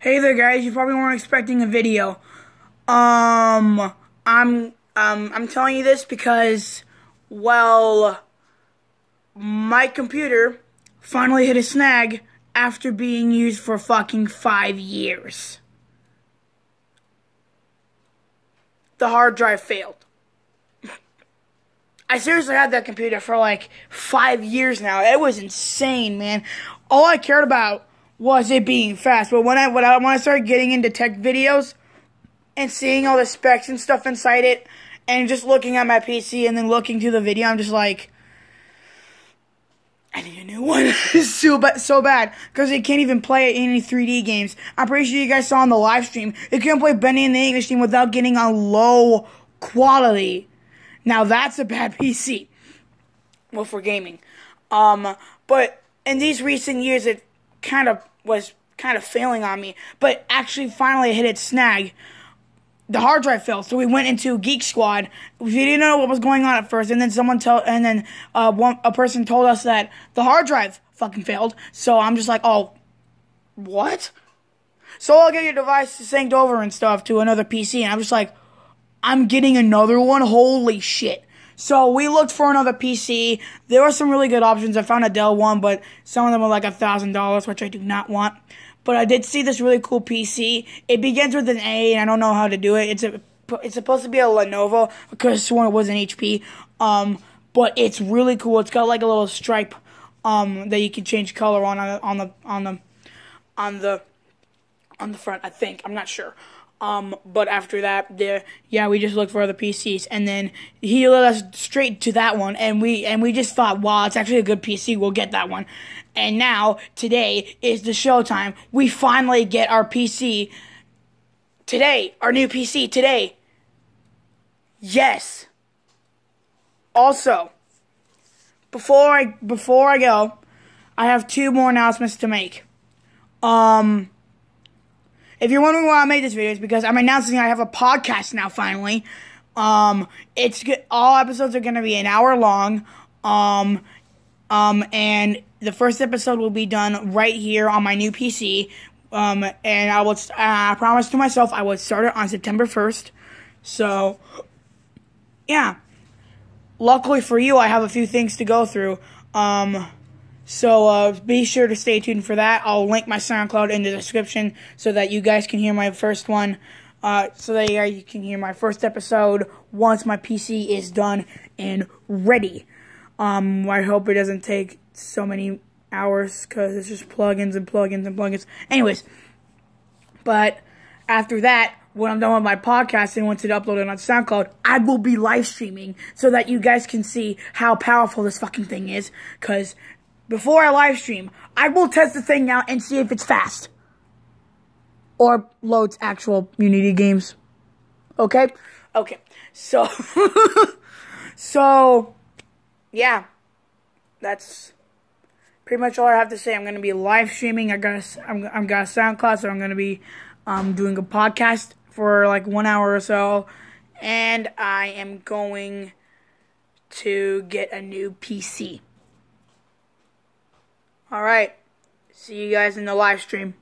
Hey there, guys. You probably weren't expecting a video. Um, I'm um I'm telling you this because, well, my computer finally hit a snag after being used for fucking five years. The hard drive failed. I seriously had that computer for like five years now. It was insane, man. All I cared about was it being fast. But when I when I, when I started getting into tech videos and seeing all the specs and stuff inside it, and just looking at my PC and then looking to the video, I'm just like, I need a new one. so, ba- so bad because it can't even play any 3D games. I'm pretty sure you guys saw on the live stream. It can't play Bendy and the Ink Machine without getting on low quality. Now that's a bad PC. Well, for gaming. Um, but in these recent years, it kind of was kind of failing on me. But actually, finally, hit its snag. The hard drive failed, so we went into Geek Squad. We didn't know what was going on at first, and then someone told, and then uh, one a person told us that the hard drive fucking failed. So I'm just like, oh, what? So I'll get your device synced over and stuff to another PC, and I'm just like, I'm getting another one. Holy shit! So we looked for another PC. There were some really good options. I found a Dell one, but some of them were like a thousand dollars, which I do not want. But I did see this really cool PC. It begins with an A, and I don't know how to do it. It's a it's supposed to be a Lenovo because sworn it was an HP. Um, but it's really cool. It's got like a little stripe um that you can change color on on the on the on the on the front. I think I'm not sure. Um, but after that, the yeah, we just looked for other PCs, and then he led us straight to that one, and we and we just thought, wow, it's actually a good PC. We'll get that one. And now today is the showtime. We finally get our PC today. Our new PC today. Yes. Also, before I before I go, I have two more announcements to make. Um. If you're wondering why I made this video, it's because I'm announcing I have a podcast now. Finally, um, it's. All episodes are gonna be an hour long. Um, um, and the first episode will be done right here on my new PC. Um, and I will. I promised to myself I would start it on September 1st. So, yeah. Luckily for you, I have a few things to go through. Um. So uh, be sure to stay tuned for that. I'll link my SoundCloud in the description so that you guys can hear my first one. Uh, so that you can hear my first episode once my PC is done and ready. Um, I hope it doesn't take so many hours because it's just plugins and plugins and plugins. Anyways, but after that, when I'm done with my podcast and once it uploaded on SoundCloud, I will be live streaming so that you guys can see how powerful this fucking thing is. Because before I live stream, I will test the thing out and see if it's fast. Or loads actual Unity games. Okay? Okay. So, so, yeah. That's pretty much all I have to say. I'm going to be live streaming. I got I'm, I'm got SoundCloud, so I'm going to be um, doing a podcast for like one hour or so. And I am going to get a new PC. Alright. See you guys in the live stream.